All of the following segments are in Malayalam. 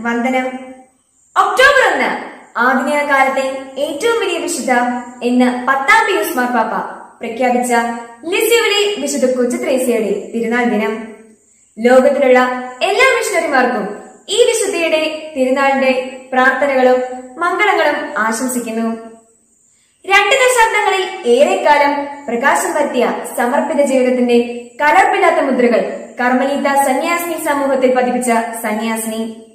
വന്ദനം. ഒക്ടോബർ ഒന്ന് ആധുനിക കാലത്തെ ഏറ്റവും വലിയ വിശുദ്ധ എന്ന് പത്താം പിയൂസ് മാർപ്പാപ്പ പ്രഖ്യാപിച്ച ലിസ്യുവിലെ വിശുദ്ധ കൊച്ചു ത്രേസ്യയുടെ തിരുനാൾ ദിനം. ലോകത്തിലുള്ള എല്ലാ മിഷണറിമാർക്കും ഈ വിശുദ്ധയുടെ തിരുനാളിന്റെ പ്രാർത്ഥനകളും മംഗളങ്ങളും ആശംസിക്കുന്നു. രണ്ട് ദശാബ്ദങ്ങളിൽ ഏറെക്കാലം പ്രകാശം പരത്തിയ സമർപ്പിത ജീവിതത്തിന്റെ കലർപ്പില്ലാത്ത മുദ്രകൾ കർമ്മലീത സന്യാസിനി സമൂഹത്തിൽ പതിപ്പിച്ച സന്യാസിനി.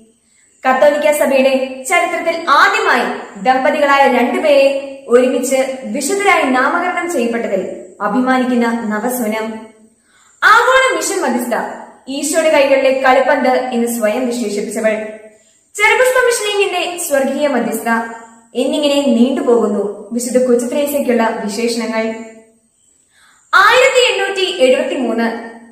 കത്തോലിക്ക സഭയുടെ ചരിത്രത്തിൽ ആദ്യമായി ദമ്പതികളായ രണ്ടുപേരെ ഒരുമിച്ച് വിശുദ്ധരായി നാമകരണം ചെയ്യപ്പെട്ടതിൽ അഭിമാനിക്കുന്ന നവസുനം ആഗോള മിഷൻ മധ്യസ്ഥ ഈശോയുടെ കൈകളിലെ കളിപ്പന്ത് എന്ന് സ്വയം വിശേഷിപ്പിച്ചവൾ. ചെറുപുഷ്പ മിഷനിങ്ങിന്റെ സ്വർഗീയ മധ്യസ്ഥ. എന്നിങ്ങനെ നീണ്ടുപോകുന്നു വിശുദ്ധ കൊച്ചുത്രേസയ്ക്കുള്ള വിശേഷണങ്ങൾ. ആയിരത്തി എണ്ണൂറ്റി എഴുപത്തി മൂന്ന്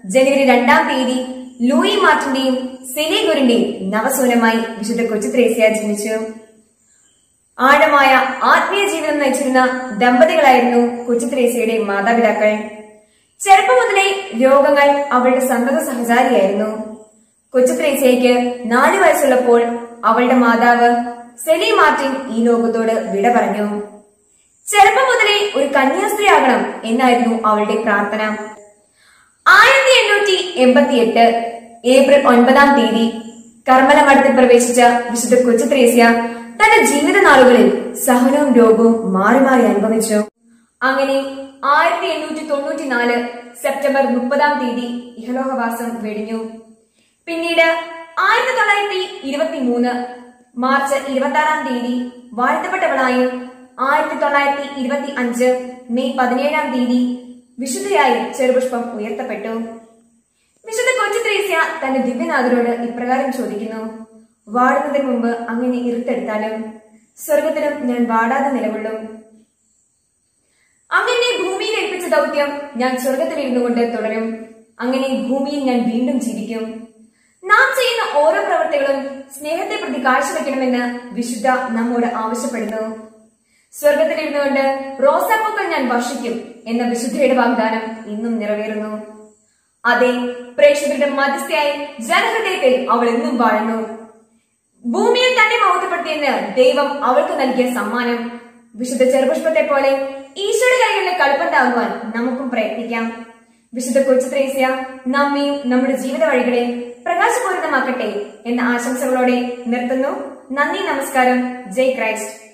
ജനുവരി രണ്ടാം തീയതി ലൂയി മാർട്ടിന്റെയും സെലി ഗുരുന്റെയും നവസൂനമായി വിശുദ്ധ കൊച്ചു ത്രേസ്യ ജനിച്ചു. ആഴമായ ആത്മീയ ജീവിതം നയിച്ചിരുന്ന ദമ്പതികളായിരുന്നു കൊച്ചു ത്രേസ്യയുടെ മാതാപിതാക്കൾ. ചെറുപ്പം മുതലേ രോഗങ്ങൾ അവളുടെ സന്തത സഹചാരിയായിരുന്നു. കൊച്ചു ത്രേസ്യയ്ക്ക് നാലു വയസ്സുള്ളപ്പോൾ അവളുടെ മാതാവ് സെലി മാർട്ടിൻ ഈ ലോകത്തോട് വിട പറഞ്ഞു. ചെറുപ്പം മുതലേ ഒരു കന്യാസ്ത്രീയാകണം എന്നായിരുന്നു അവളുടെ പ്രാർത്ഥന. ആയിരത്തി എണ്ണൂറ്റി എൺപത്തി എട്ട് ഏപ്രിൽ ഒൻപതാം തീയതി കർമ്മല മഠത്തിൽ പ്രവേശിച്ച വിശുദ്ധ കൊച്ചു ത്രേസ്യ തന്റെ ജീവിത നാളുകളിൽ സഹനവും രോഗവും മാറി മാറി അനുഭവിച്ചു. അങ്ങനെ ആയിരത്തി എണ്ണൂറ്റി തൊണ്ണൂറ്റി നാല് സെപ്റ്റംബർ മുപ്പതാം തീയതി ഇഹലോഹവാസം വെടിഞ്ഞു. പിന്നീട് ആയിരത്തി തൊള്ളായിരത്തി ഇരുപത്തി മൂന്ന് മാർച്ച് ഇരുപത്തി ആറാം തീയതി വാഴ്ത്തപ്പെട്ടവളായും ആയിരത്തി തൊള്ളായിരത്തി ഇരുപത്തി അഞ്ച് മെയ് പതിനേഴാം തീയതി വിശുദ്ധയായി ചെറുപുഷ്പം ഉയർത്തപ്പെട്ടു. വിശുദ്ധ ത്രേസ്യ തന്റെ ദിവ്യനാഥനോട് ഇപ്രകാരം ചോദിക്കുന്നു. വാടുന്നതിന് മുമ്പ് അങ്ങനെ ഇരുത്തെടുത്താലും സ്വർഗത്തിലും ഞാൻ വാടാതെ നിലകൊള്ളും. അങ്ങനെ ഭൂമിയിൽ ഏൽപ്പിച്ച ദൗത്യം ഞാൻ സ്വർഗത്തിലിരുന്നു കൊണ്ട് തുടരും. അങ്ങനെ ഭൂമിയിൽ ഞാൻ വീണ്ടും ജീവിക്കും. നാം ചെയ്യുന്ന ഓരോ പ്രവൃത്തികളും സ്നേഹത്തെ പ്രതി കാഴ്ചവെക്കണമെന്ന് വിശുദ്ധ നമ്മോട് ആവശ്യപ്പെടുന്നു. സ്വർഗത്തിലിരുന്നുകൊണ്ട് റോസാപ്പൂക്കൾ ഞാൻ വർഷിക്കും എന്ന വിശുദ്ധയുടെ വാഗ്ദാനം ഇന്നും നിറവേറുന്നു. അതെ പ്രേക്ഷകരുടെ മധ്യസ്ഥയായി ജനഹൃദയത്തിൽ അവൾ എന്നും വാഴുന്നു. ഭൂമിയിൽ തന്നെ മഹത്വപ്പെടുത്തിയെന്ന് ദൈവം അവൾക്ക് നൽകിയ സമ്മാനം. വിശുദ്ധ ചെറുപുഷ്പത്തെ പോലെ ഈശോയുടെ കൈകളിലെ കളിപ്പന്താകുവാൻ നമുക്കും പ്രയത്നിക്കാം. വിശുദ്ധ കൊച്ചു ത്രേസ്യ നമ്മയും നമ്മുടെ ജീവിത വഴികളെ പ്രകാശപൂരിതമാക്കട്ടെ എന്ന ആശംസകളോടെ നിർത്തുന്നു. നന്ദി നമസ്കാരം. ജയ് ക്രൈസ്റ്റ്.